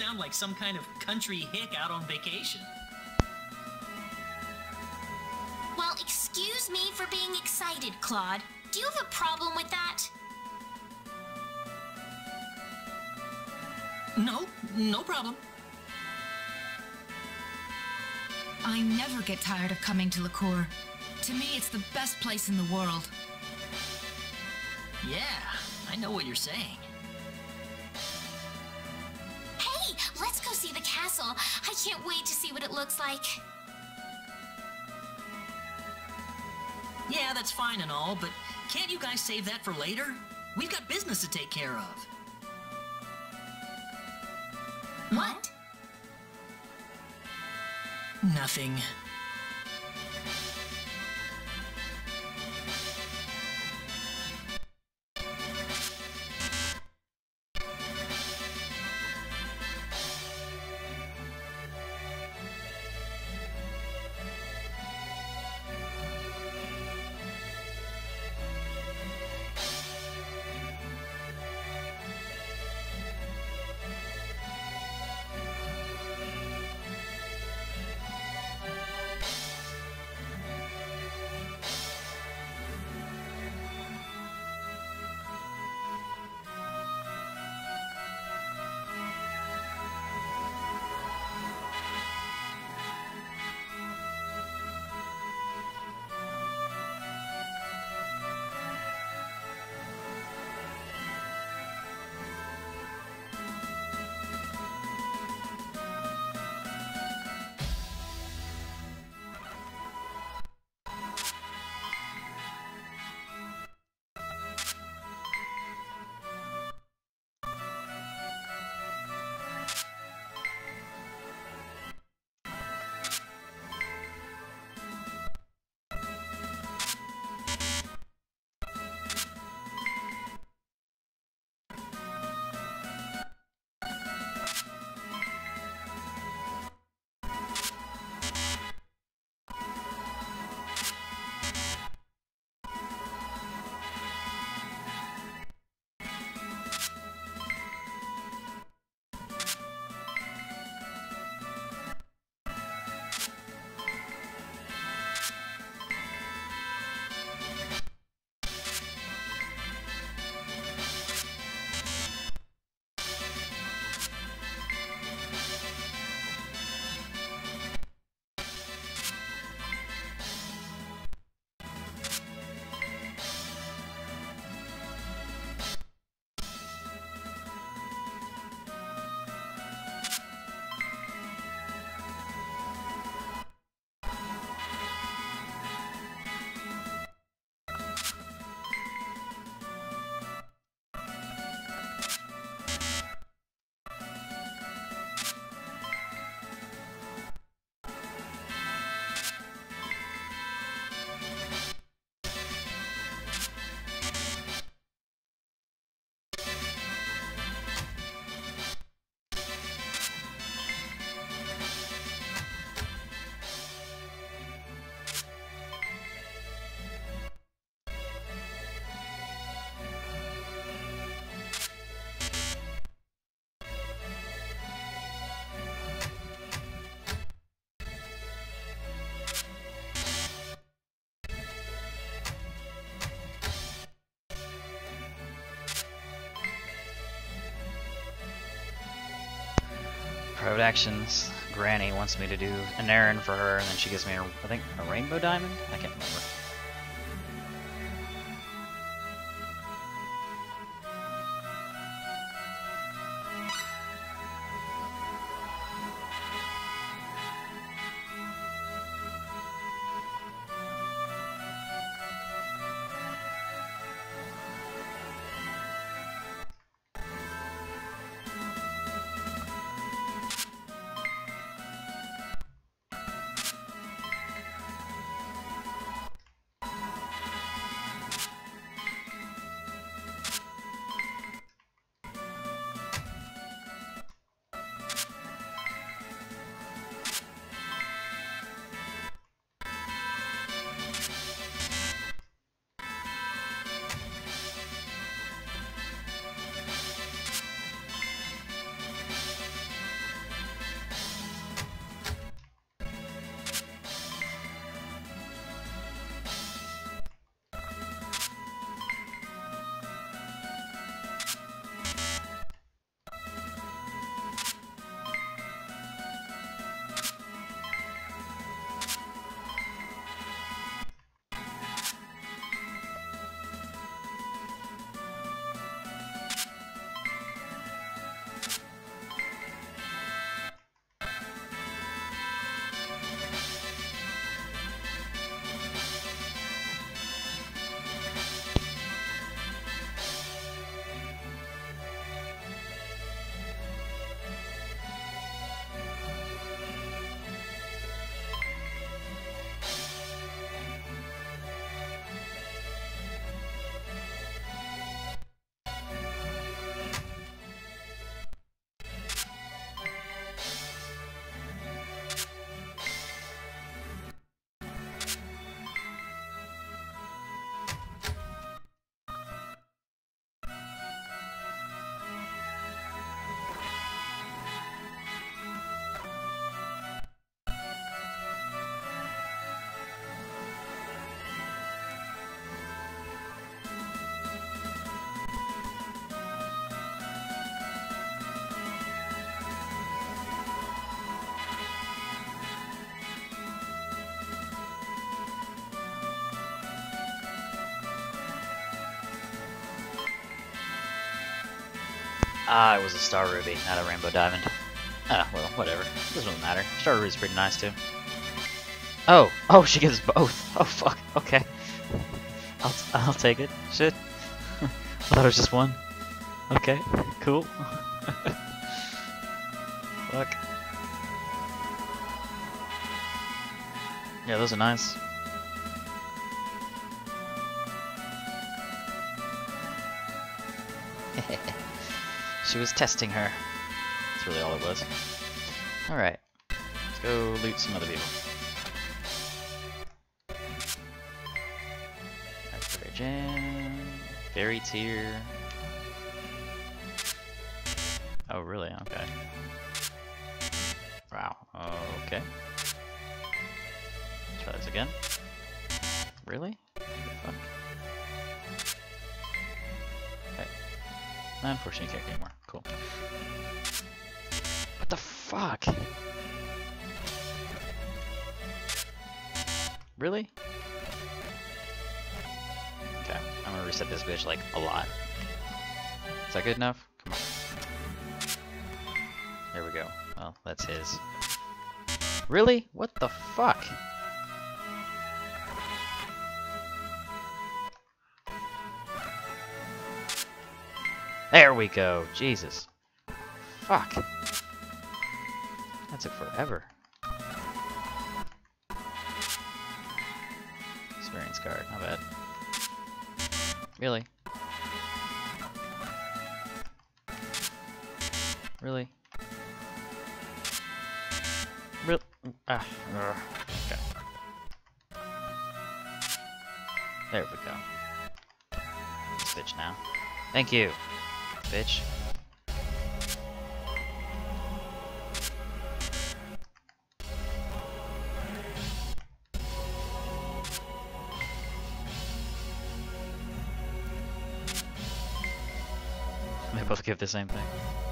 sound like some kind of country hick out on vacation. Well, excuse me for being excited, Claude. Do you have a problem with that? No, no problem. I never get tired of coming to Lacour. To me, it's the best place in the world. Yeah, I know what you're saying. I can't wait to see what it looks like. Yeah, that's fine and all, but can't you guys save that for later? We've got business to take care of. What? Nothing. Private actions. Granny wants me to do an errand for her, and then she gives me, a, I think, a rainbow diamond? I can't remember. Ah, it was a Star Ruby, not a Rainbow Diamond. Ah, well, whatever. Doesn't really matter. Star Ruby's pretty nice too. Oh, oh, she gives both. Oh fuck. Okay. I'll I'll take it. Shit. I thought it was just one. Okay. Cool. fuck. Yeah, those are nice. She was testing her. That's really all it was. Alright. Let's go loot some other people. That's Fairy Jam. Fairy Tear. Oh, really? Okay. Is that good enough? Come on. There we go. Well, that's his. Really? What the fuck? There we go. Jesus. Fuck. That took forever. Experience card, not bad. Really? Really? Real? Ah, ugh. okay. There we go. This bitch now. Thank you, bitch. They both give the same thing.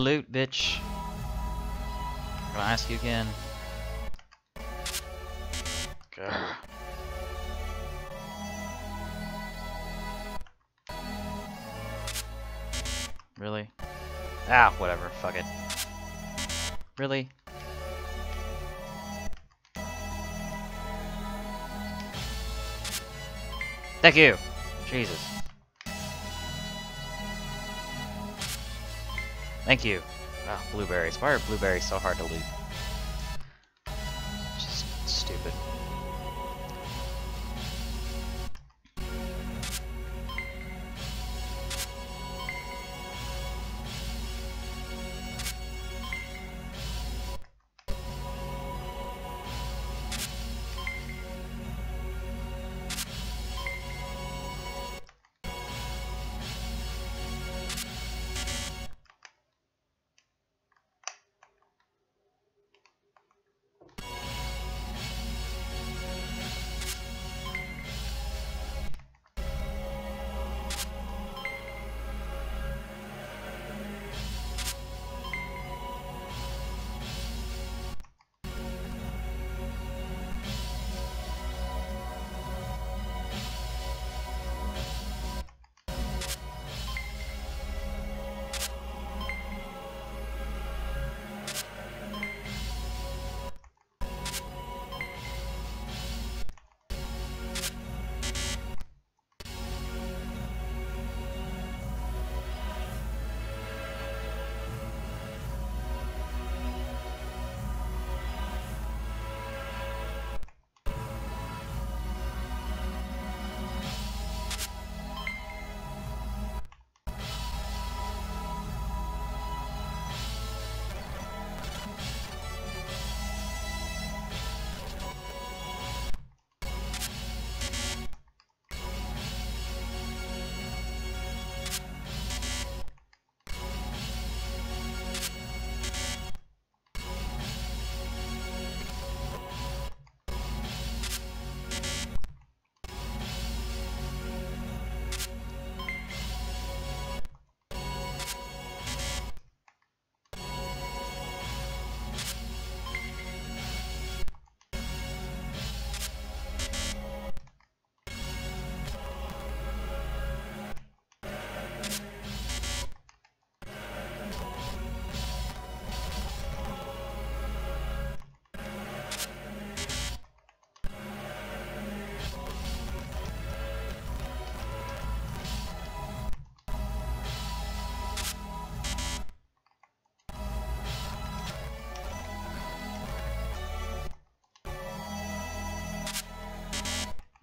Loot, bitch. I'm gonna ask you again. Really? Ah, whatever. Fuck it. Really? Thank you. Jesus. Thank you. Ah, blueberries. Why are blueberries so hard to loot?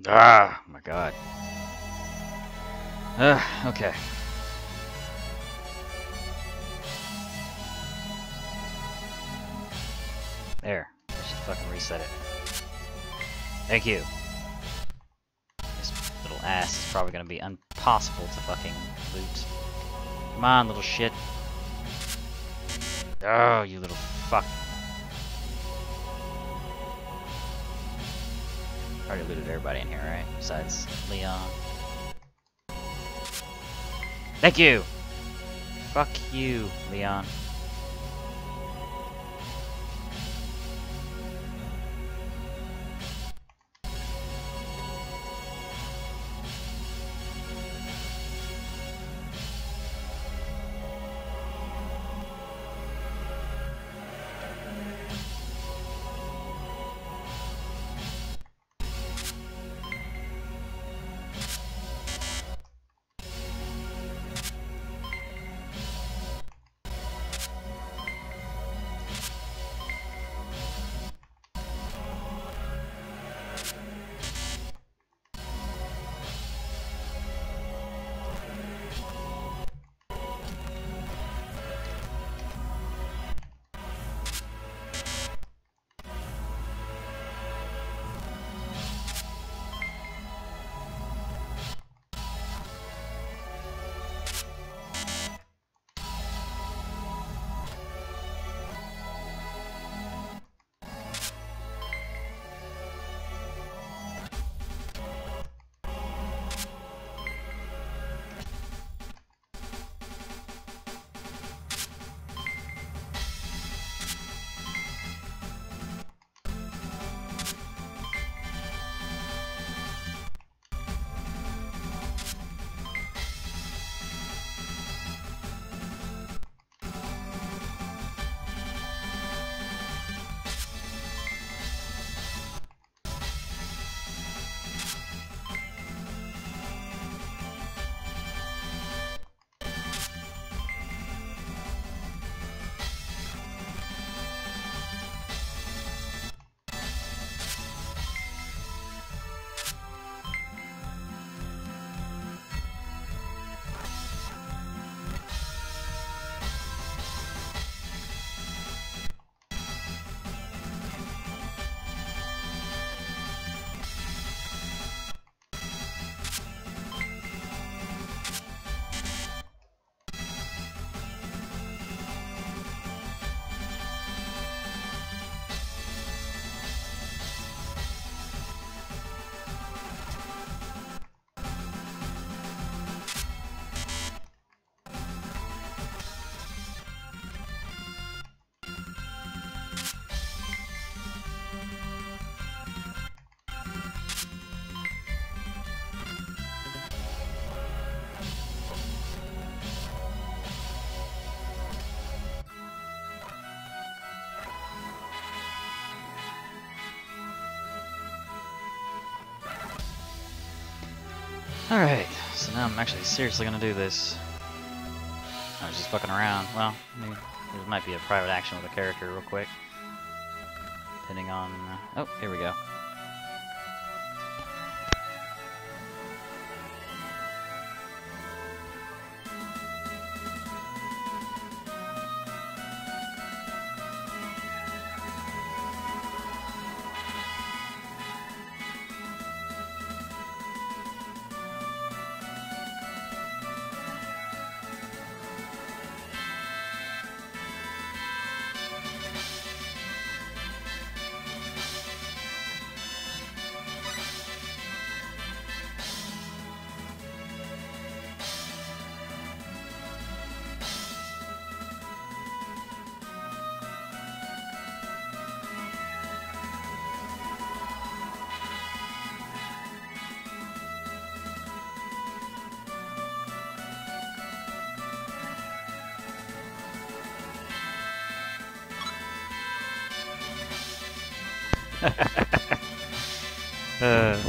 Ah, my god. Ah, okay. There. Just fucking reset it. Thank you. This little ass is probably gonna be impossible to fucking loot. Come on, little shit. Oh, you little fuck. Already looted everybody in here, right? Besides Leon. Thank you! Fuck you, Leon. Alright, so now I'm actually seriously gonna do this. I was just fucking around. Well, there might be a private action with a character real quick. Depending on... Uh, oh, here we go. uh.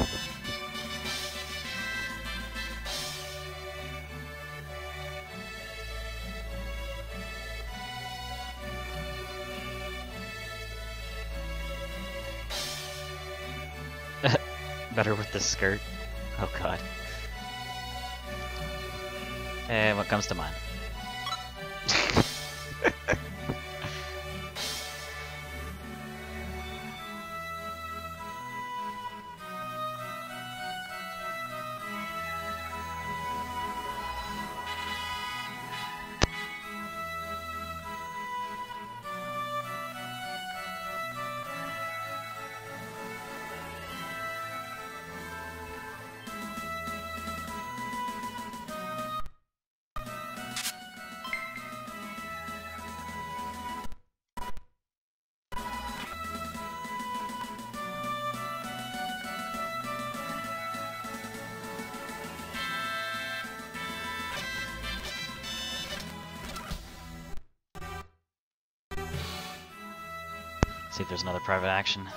See if there's another private action.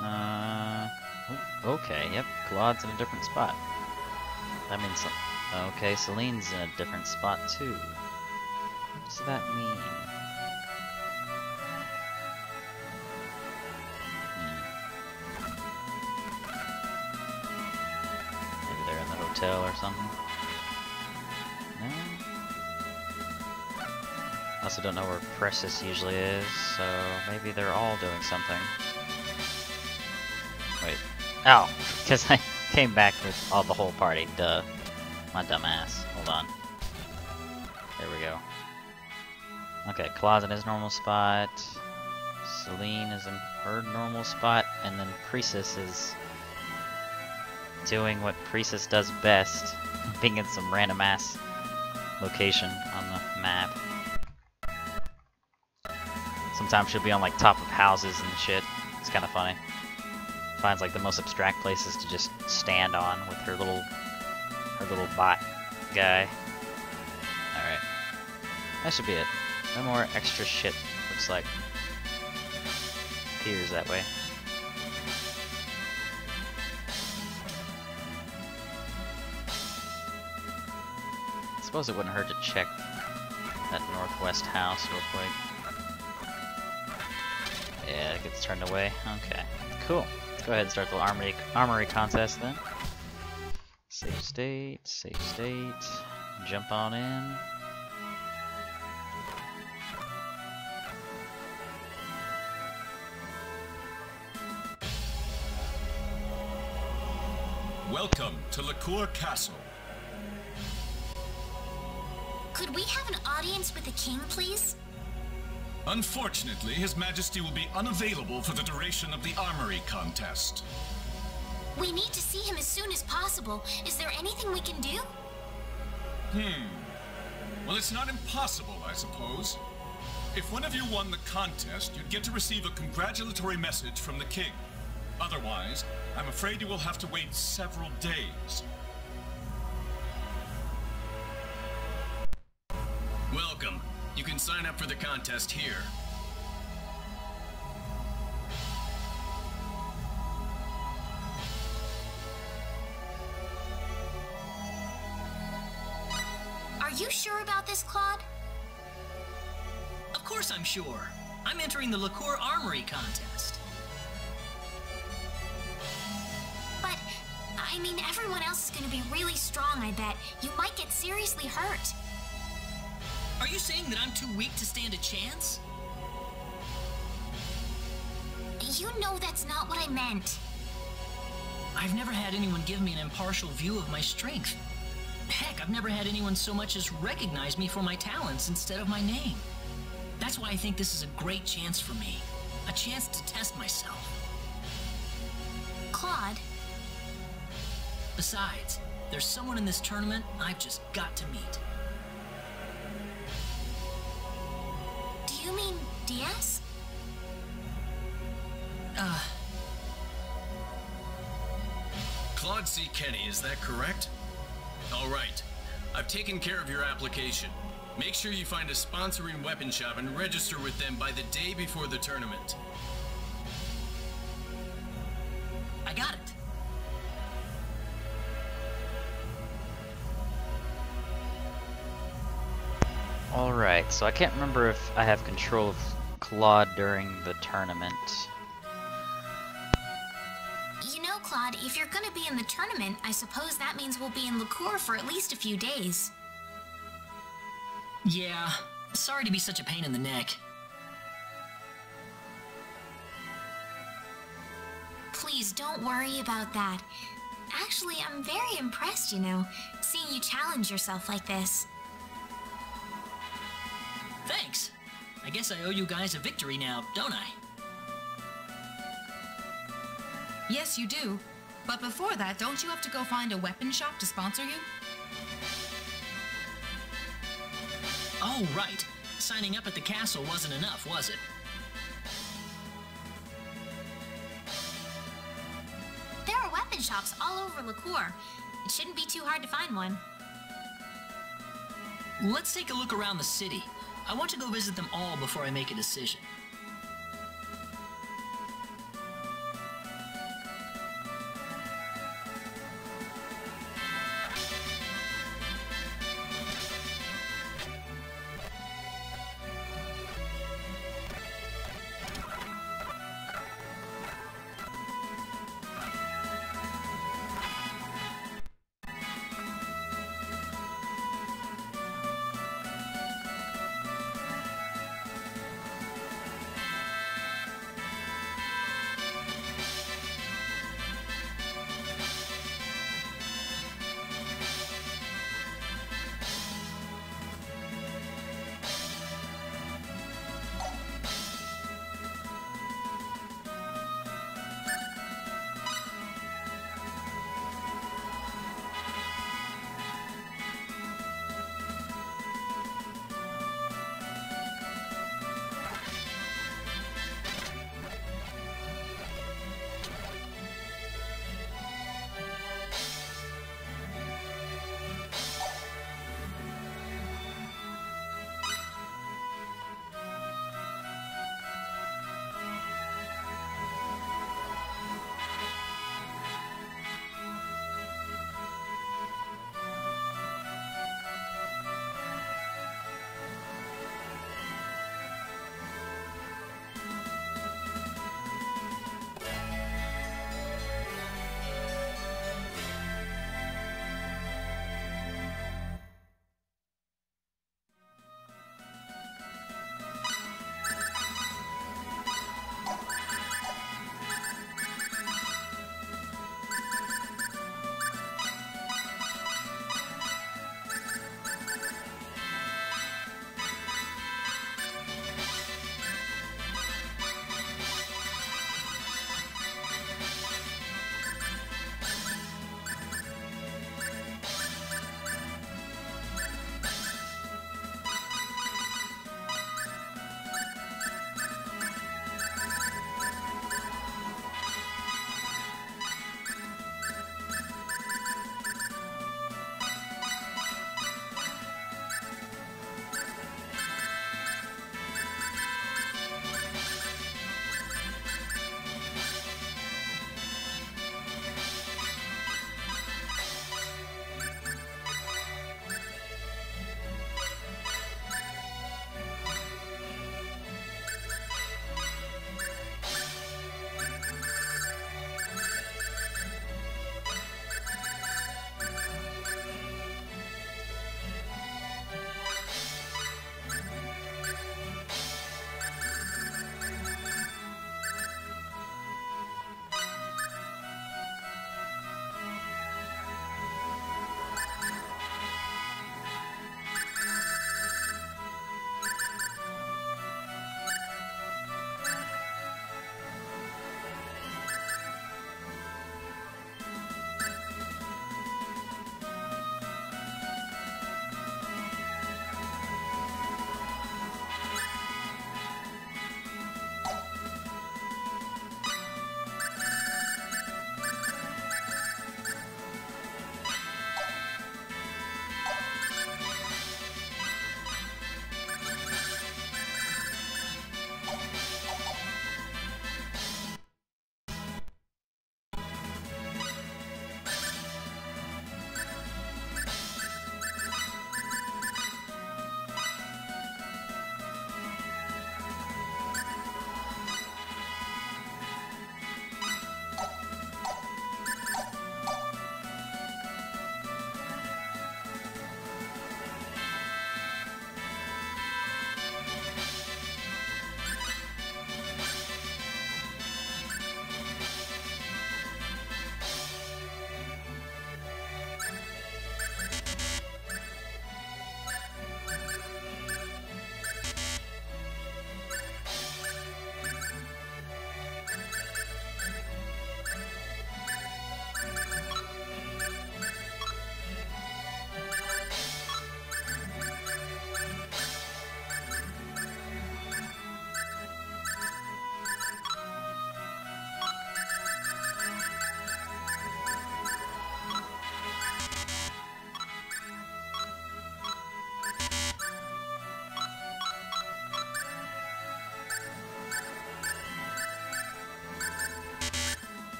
Uh, oh, okay, yep, Claude's in a different spot. That means some. Okay, Celine's in a different spot too. What does that mean? Hmm. Maybe they're in the hotel or something. Also don't know where Precis usually is, so maybe they're all doing something. Wait. Oh, because I came back with all the whole party. Duh. My dumbass. Hold on. There we go. Okay, Claude's in his normal spot. Celine is in her normal spot, and then Precis is doing what Precis does best, being in some random ass location Sometimes she'll be on like top of houses and shit. It's kind of funny. Finds like the most abstract places to just stand on with her little her little bot guy. All right, that should be it. No more extra shit. Looks like appears that way. I suppose it wouldn't hurt to check that northwest house real quick. Yeah, it gets turned away. Okay, cool. Go ahead and start the armory armory contest then. Save state, save state, jump on in. Welcome to Lacour Castle. Could we have an audience with the king, please? Unfortunately, His Majesty will be unavailable for the duration of the armory contest. We need to see him as soon as possible. Is there anything we can do? Hmm. Well, it's not impossible, I suppose. If one of you won the contest, you'd get to receive a congratulatory message from the king. Otherwise, I'm afraid you will have to wait several days. For the contest here. Are you sure about this, Claude? Of course I'm sure. I'm entering the Lacour Armory contest. But, I mean, everyone else is gonna be really strong, I bet. You might get seriously hurt. Are you saying that I'm too weak to stand a chance? You know that's not what I meant. I've never had anyone give me an impartial view of my strength. Heck, I've never had anyone so much as recognize me for my talents instead of my name. That's why I think this is a great chance for me. A chance to test myself. Claude, Besides, there's someone in this tournament I've just got to meet. You mean Dias? Uh, Claude C. Kenny, is that correct? All right. I've taken care of your application. Make sure you find a sponsoring weapon shop and register with them by the day before the tournament. Alright, so I can't remember if I have control of Claude during the tournament. You know, Claude, if you're gonna be in the tournament, I suppose that means we'll be in Lacour for at least a few days. Yeah, sorry to be such a pain in the neck. Please don't worry about that. Actually, I'm very impressed, you know, seeing you challenge yourself like this. Thanks. I guess I owe you guys a victory now, don't I? Yes, you do. But before that, don't you have to go find a weapon shop to sponsor you? Oh, right. Signing up at the castle wasn't enough, was it? There are weapon shops all over Lacour. It shouldn't be too hard to find one. Let's take a look around the city. I want to go visit them all before I make a decision.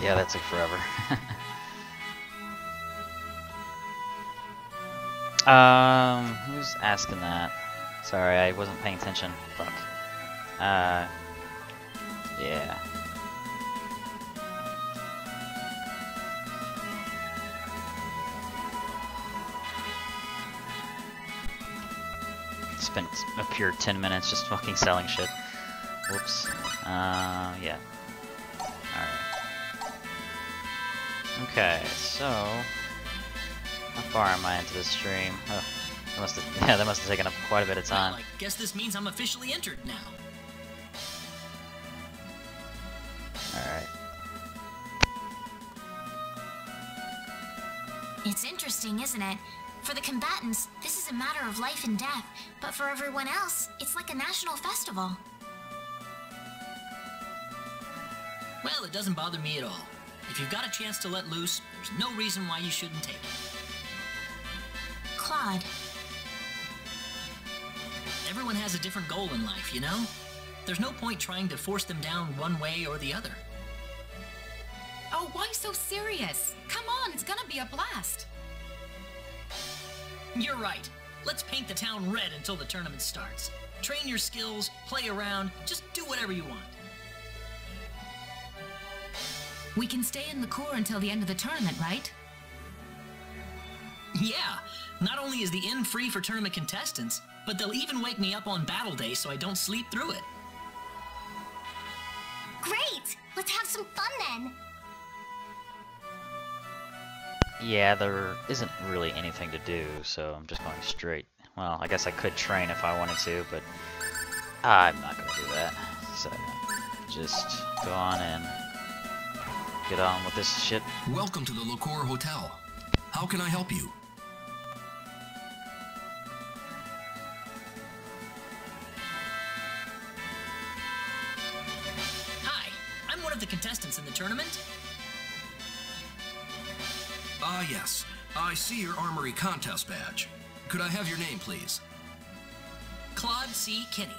Yeah, that took forever. um, who's asking that? Sorry, I wasn't paying attention. Fuck. Uh, yeah. Spent a pure 10 minutes just fucking selling shit. Whoops. Uh, yeah. Okay, so... How far am I into this stream? Oh, that must have, yeah, that must have taken up quite a bit of time. Well, I guess this means I'm officially entered now. Alright. It's interesting, isn't it? For the combatants, this is a matter of life and death, but for everyone else, it's like a national festival. Well, it doesn't bother me at all. If you've got a chance to let loose, there's no reason why you shouldn't take it. Claude, Everyone has a different goal in life, you know? There's no point trying to force them down one way or the other. Oh, why so serious? Come on, it's gonna be a blast. You're right. Let's paint the town red until the tournament starts. Train your skills, play around, just do whatever you want. We can stay in Lacour until the end of the tournament, right? Yeah, not only is the inn free for tournament contestants, but they'll even wake me up on battle day so I don't sleep through it. great! Let's have some fun then! Yeah, there isn't really anything to do, so I'm just going straight. Well, I guess I could train if I wanted to, but I'm not going to do that. So, just go on and get on with this shit. Welcome to the Lacour Hotel. How can I help you? Hi, I'm one of the contestants in the tournament. Ah, yes. I see your Armory contest badge. Could I have your name, please? Claude C. Kenny.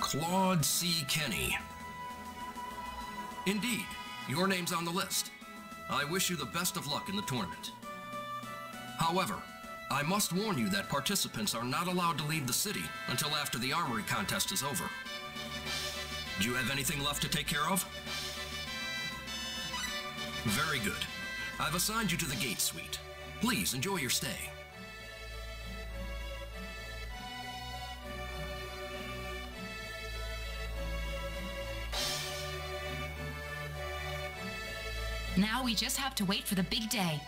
Claude C. Kenny. Indeed, your name's on the list. I wish you the best of luck in the tournament. However, I must warn you that participants are not allowed to leave the city until after the armory contest is over. Do you have anything left to take care of? Very good. I've assigned you to the gate suite. Please enjoy your stay. Now we just have to wait for the big day.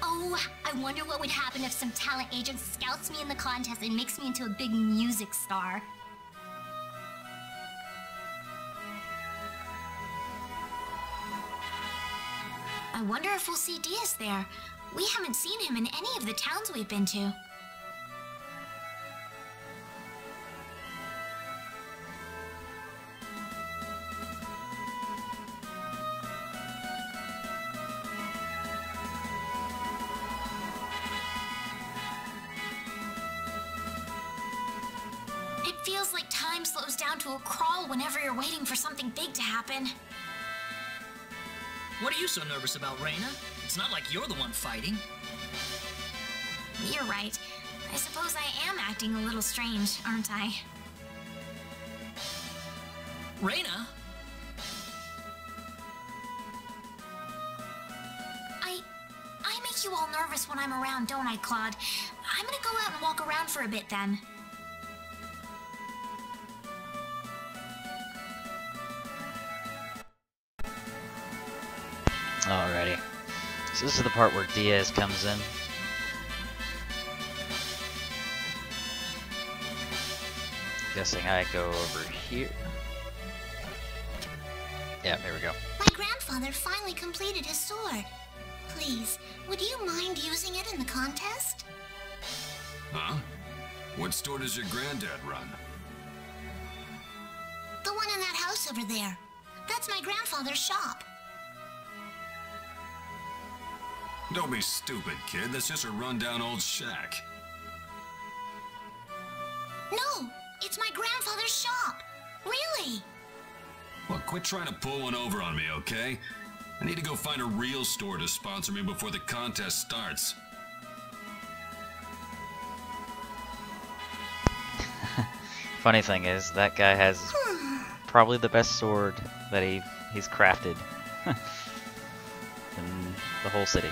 Oh, I wonder what would happen if some talent agent scouts me in the contest and makes me into a big music star. I wonder if we'll see Dias there. We haven't seen him in any of the towns we've been to. Happen. What are you so nervous about, Rena? It's not like you're the one fighting. You're right. I suppose I am acting a little strange, aren't I? Rena? I. I make you all nervous when I'm around, don't I, Claude? I'm gonna go out and walk around for a bit then. Alrighty. So this is the part where Dias comes in. Guessing I go over here. Yeah, there we go. My grandfather finally completed his sword. Please, would you mind using it in the contest? Huh? What store does your granddad run? The one in that house over there. That's my grandfather's shop. Don't be stupid, kid. That's just a rundown old shack. No, it's my grandfather's shop. Really? Look, quit trying to pull one over on me, okay? I need to go find a real store to sponsor me before the contest starts. Funny thing is, that guy has probably the best sword that he he's crafted in the whole city.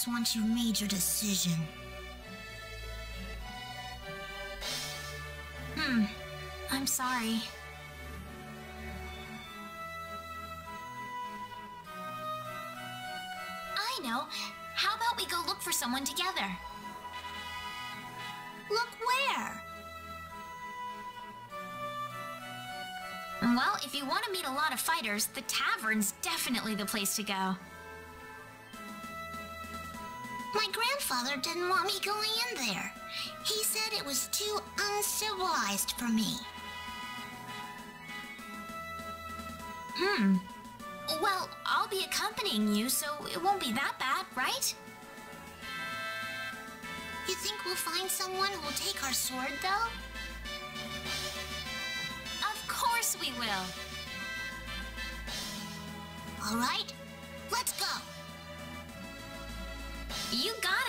Switch once you've made your decision. Hmm. I'm sorry. I know. How about we go look for someone together? Look where? Well, if you want to meet a lot of fighters, the tavern's definitely the place to go. My grandfather didn't want me going in there. He said it was too uncivilized for me. Hmm. Well, I'll be accompanying you, so it won't be that bad, right? You think we'll find someone who will take our sword, though? Of course we will. All You got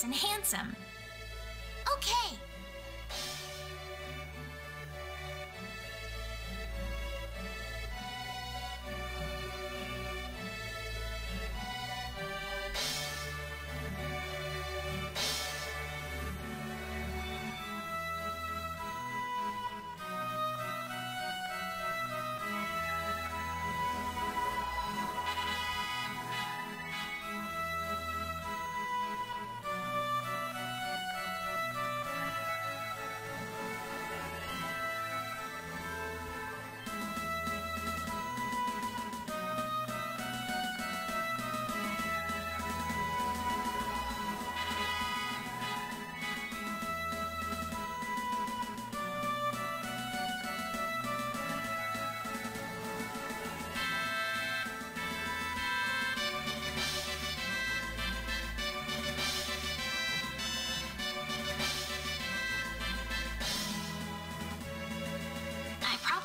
nice and handsome.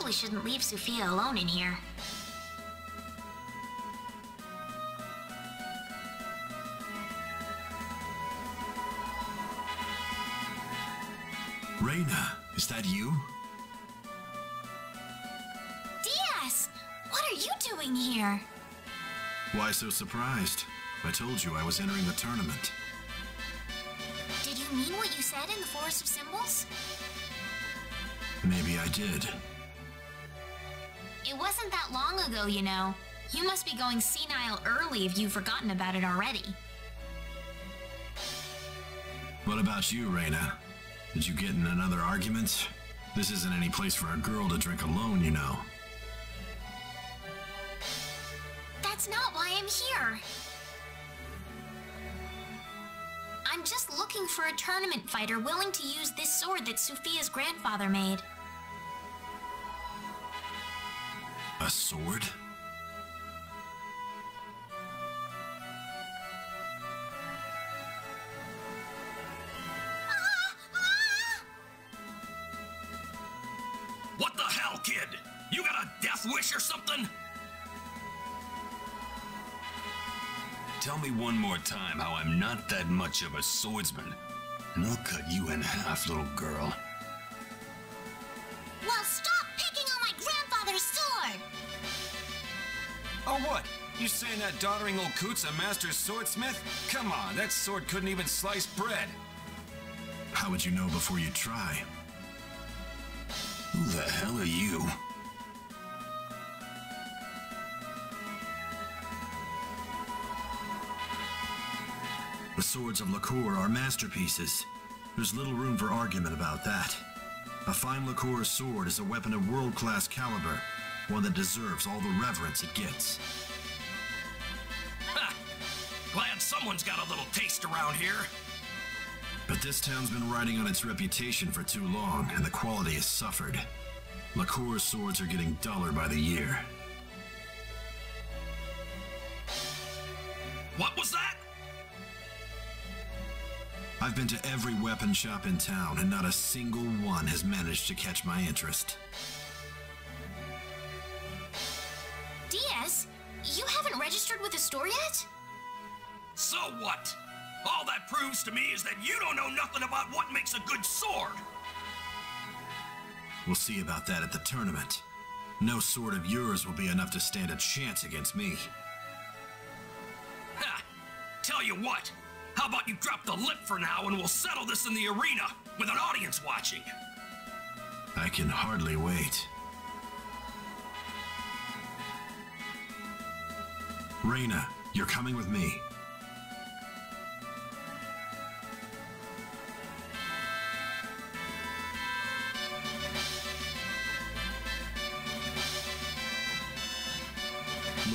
Probably shouldn't leave Sophia alone in here. Rena, is that you? Dias! What are you doing here? Why so surprised? I told you I was entering the tournament. Did you mean what you said in the Forest of Symbols? Maybe I did. It wasn't that long ago, you know. You must be going senile early if you've forgotten about it already. What about you, Rena? Did you get in another argument? This isn't any place for a girl to drink alone, you know. That's not why I'm here. I'm just looking for a tournament fighter willing to use this sword that Sophia's grandfather made. A sword? What the hell, kid? You got a death wish or something? Tell me one more time how I'm not that much of a swordsman, and I'll cut you in half, little girl. Oh, what? You saying that doddering old coot's a master swordsmith? Come on, that sword couldn't even slice bread. How would you know before you try? Who the hell are you? The swords of Lacour are masterpieces. There's little room for argument about that. A fine Lacour sword is a weapon of world-class caliber, one that deserves all the reverence it gets. Ha! Glad someone's got a little taste around here. But this town's been riding on its reputation for too long, and the quality has suffered. Lacour's swords are getting duller by the year. What was that? I've been to every weapon shop in town, and not a single one has managed to catch my interest. Dias, you haven't registered with the store yet? So what? All that proves to me is that you don't know nothing about what makes a good sword. We'll see about that at the tournament. No sword of yours will be enough to stand a chance against me. Ha! Tell you what, how about you drop the lip for now and we'll settle this in the arena with an audience watching? I can hardly wait. Rena, you're coming with me.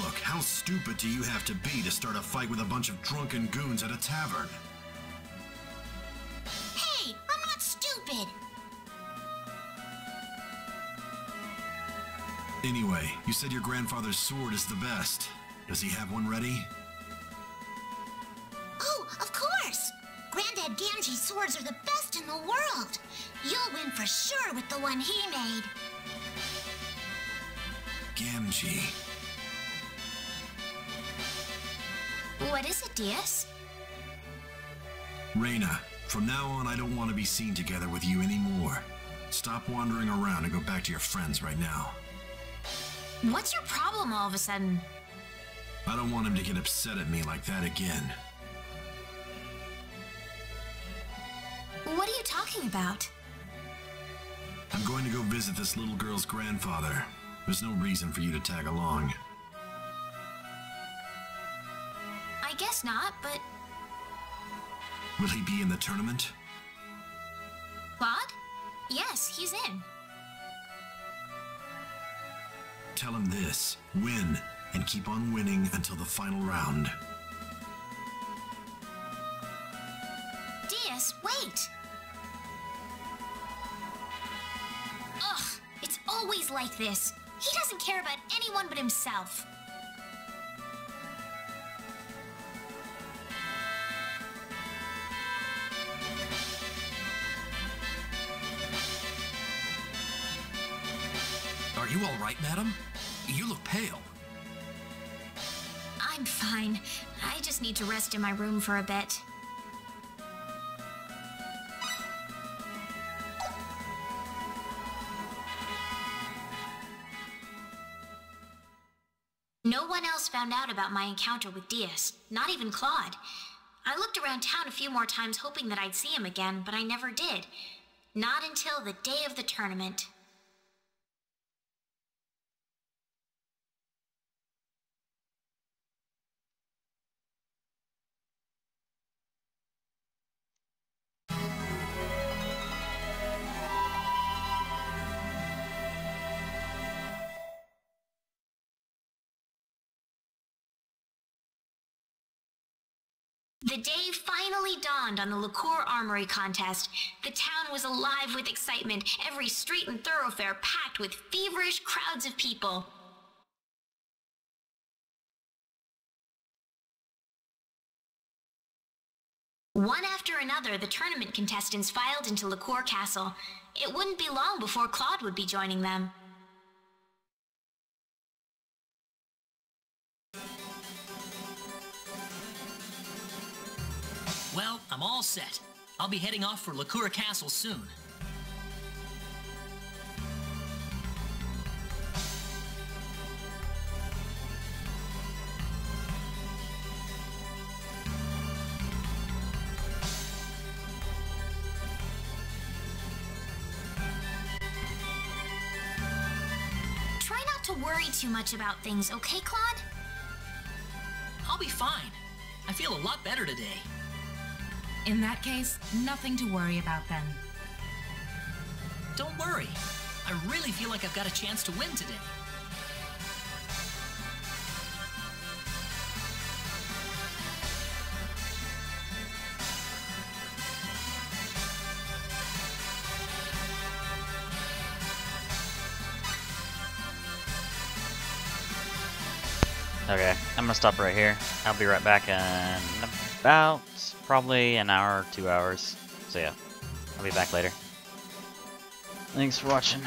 Look, how stupid do you have to be to start a fight with a bunch of drunken goons at a tavern? Hey, I'm not stupid! Anyway, you said your grandfather's sword is the best. Does he have one ready? Oh, of course! Granddad Gamgee's swords are the best in the world! You'll win for sure with the one he made. Gamgee. What is it, Dias? Rena, from now on I don't want to be seen together with you anymore. Stop wandering around and go back to your friends right now. What's your problem all of a sudden? I don't want him to get upset at me like that again. What are you talking about? I'm going to go visit this little girl's grandfather. There's no reason for you to tag along. I guess not, but Will he be in the tournament? Claude? Yes, he's in. Tell him this win, and keep on winning until the final round. Dias, wait! Ugh, it's always like this. He doesn't care about anyone but himself. Are you all right, madam? You look pale. Fine. I just need to rest in my room for a bit. No one else found out about my encounter with Dias, not even Claude. I looked around town a few more times hoping that I'd see him again, but I never did. Not until the day of the tournament. The day finally dawned on the Lacour Armory contest. The town was alive with excitement, every street and thoroughfare packed with feverish crowds of people. One after another, the tournament contestants filed into Lacour Castle. It wouldn't be long before Claude would be joining them. Well, I'm all set. I'll be heading off for Lacour Castle soon. Try not to worry too much about things, okay, Claude? I'll be fine. I feel a lot better today. In that case, nothing to worry about then. Don't worry. I really feel like I've got a chance to win today. Okay, I'm gonna stop right here. I'll be right back in about probably an hour, or two hours. So yeah, I'll be back later. Thanks for watching.